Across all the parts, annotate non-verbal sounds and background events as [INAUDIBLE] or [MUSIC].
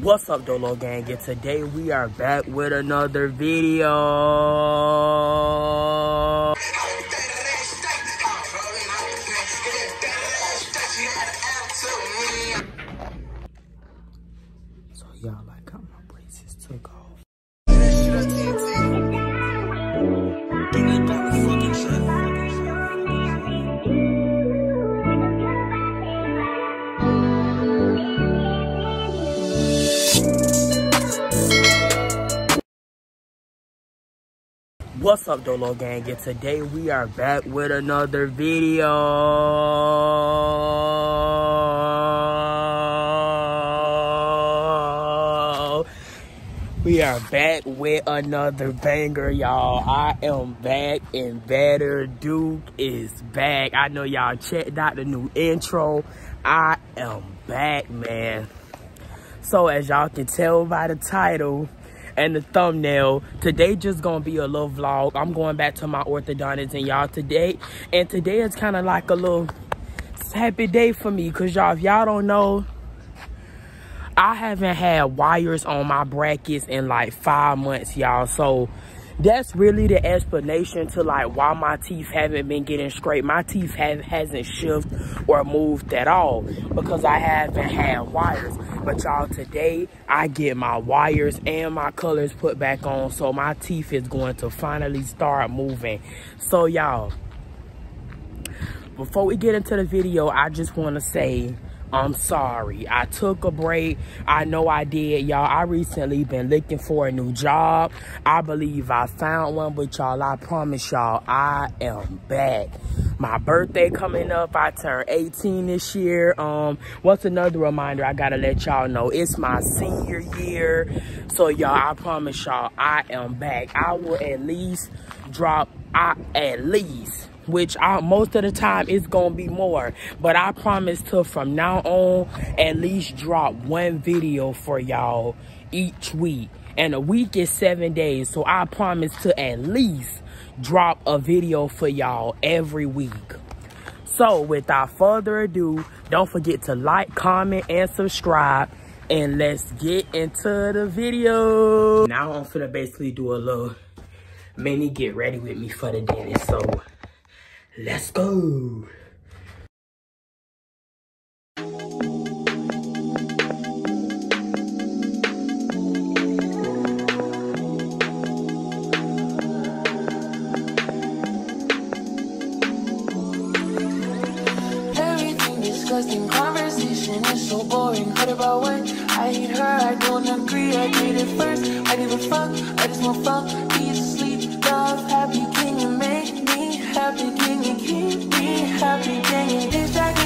What's up, Dolo Gang? And today we are back with another video. So y'all like got my braces took off. What's up, Dolo Gang? And today we are back with another video. We are back with another banger, y'all. I am back and better. Duke is back. I know y'all checked out the new intro. I am back, man. So as y'all can tell by the title, and the thumbnail. Today just gonna be a little vlog. I'm going back to my orthodontist and y'all today and today is kind of like a little happy day for me because y'all if y'all don't know i haven't had wires on my brackets in like five months y'all. So that's really the explanation to like why my teeth haven't been getting straight. My teeth have hasn't shifted or moved at all because I haven't had wires. But y'all, today I get my wires and my colors put back on, so my teeth is going to finally start moving. So y'all, before we get into the video, I just want to say I'm sorry. I took a break. I know I did, y'all. I recently been looking for a new job. I believe I found one, but y'all, I promise y'all, I am back. My birthday coming up. I turn 18 this year. Um, what's another reminder I gotta let y'all know? It's my senior year. So y'all, I promise y'all, I am back. I will at least drop, I at least which I, most of the time it's gonna be more. But i promise to from now on at least drop one video for y'all each week. And a week is seven days so i promise to at least drop a video for y'all every week. So without further ado don't forget to like comment and subscribe. And let's get into the video. Now i'm gonna basically do a little mini get ready with me for the dentist. So Let's go. Everything disgusting, conversation is so boring. Heard about what? I hate her, I don't agree. I did it first. I give a fuck, I just want fuck. Keep me happy? Can you distract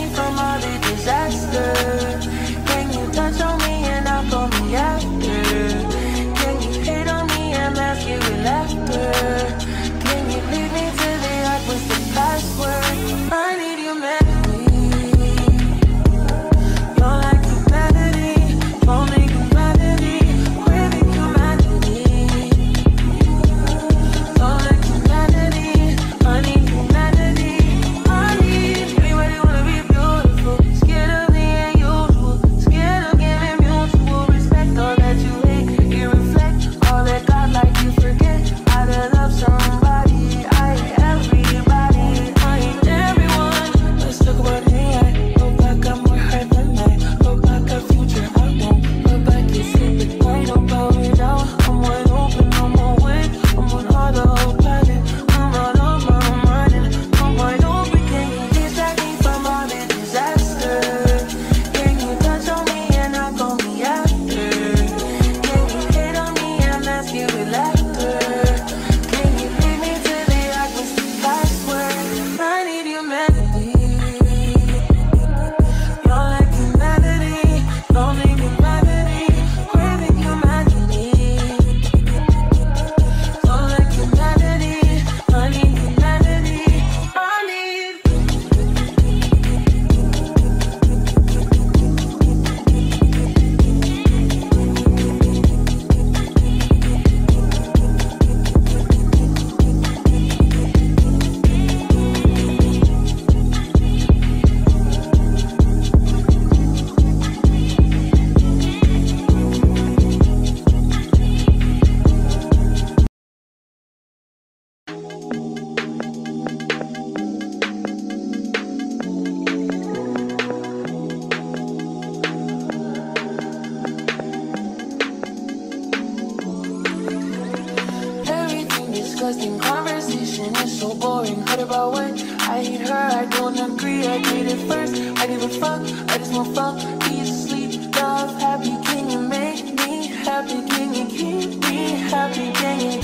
disgusting conversation is so boring. Heard about what? I hate her, I don't agree. I it first. I give a fuck, I just want fuck. Be asleep, love, happy. Can you make me happy? Can you keep me happy? Can you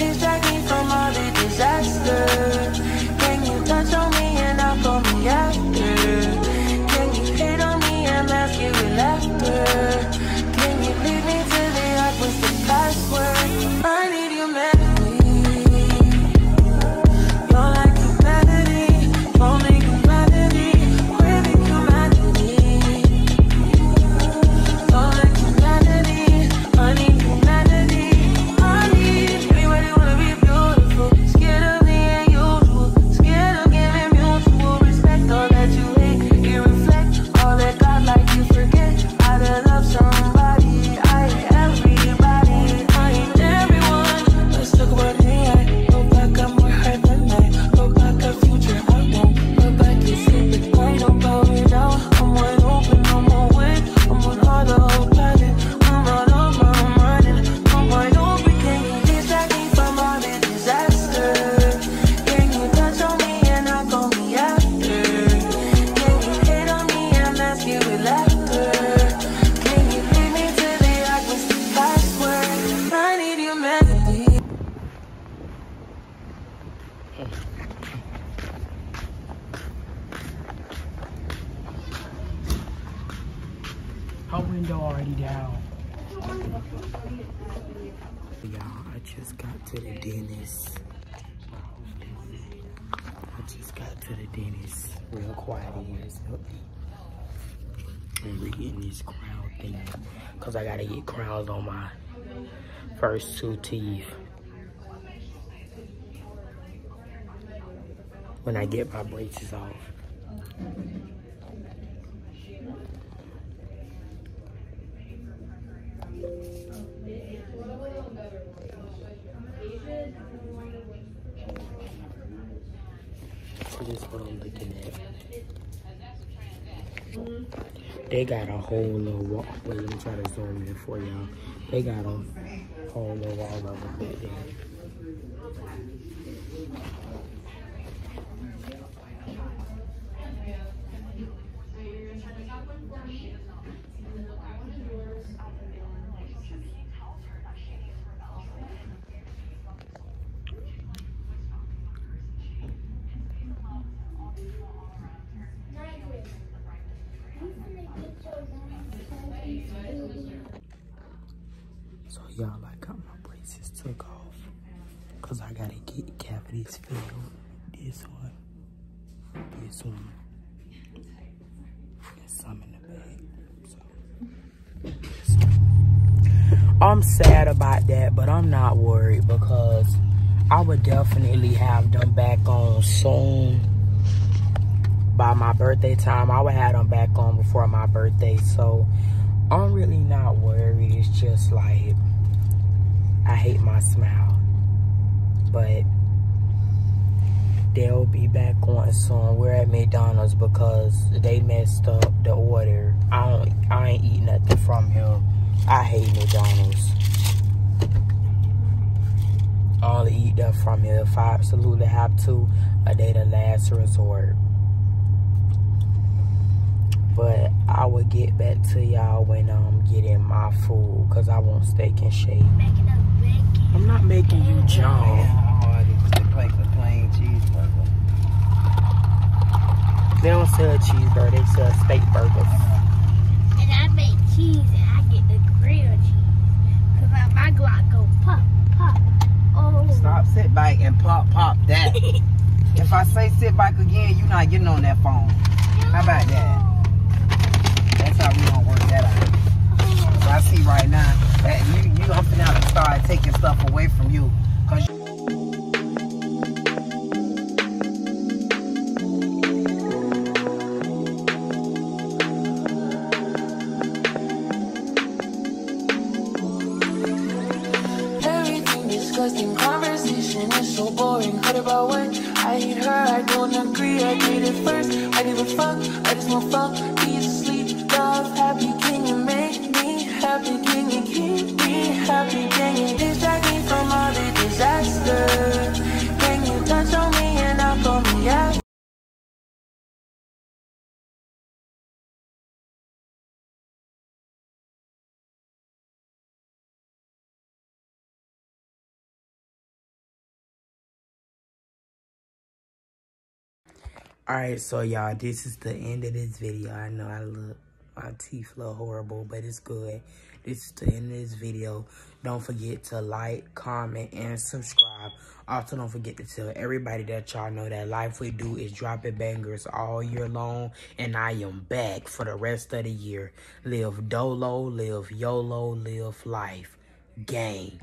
Her window already down. Y'all, I just got to the dentist. I just got to the dentist real quiet in here. So I'm reading this crown thing. Cause I gotta get crowns on my first two teeth. When I get my braces off. They got a whole little wall. Wait, let me try to zoom in for y'all. They got a whole little wall it there. So y'all, I got my braces took off. Cause I gotta get cavities filled. This one. This one. And some in the bag. So. I'm sad about that, but I'm not worried because I would definitely have them back on soon. By my birthday time, I would have them back on before my birthday. So I'm really not worried. It's just like I hate my smile. But they'll be back on soon. We're at McDonald's because they messed up the order. I don't I ain't eat nothing from him. I hate McDonald's. I only eat that from here if I absolutely have to. A day the last resort. But I will get back to y'all when I'm getting my food because I want Steak 'n Shake. I'm not making you jump. Like a plain cheeseburger. They don't sell cheeseburger, they sell steak burgers. And I make cheese and I get the grilled cheese. Cause my, my Glock go pop, pop. Oh. Stop, sit back and pop, pop that. [LAUGHS] if I say sit back again, you not getting on that phone. How about that? That's how we gonna work that out. So I see right now I hate her, I don't agree, I did it first I give a fuck, I just want fuck, be asleep Love, happy, can you make me happy? Can you keep me happy? Can you distract me from all the disaster? Can you touch on me and I'll call me out? All right, so y'all, this is the end of this video. I know I look, my teeth look horrible, but it's good. This is the end of this video. Don't forget to like, comment, and subscribe. Also, don't forget to tell everybody that y'all know that Life With Duke is dropping bangers all year long, and I am back for the rest of the year. Live Dolo, live YOLO, live life. Gang.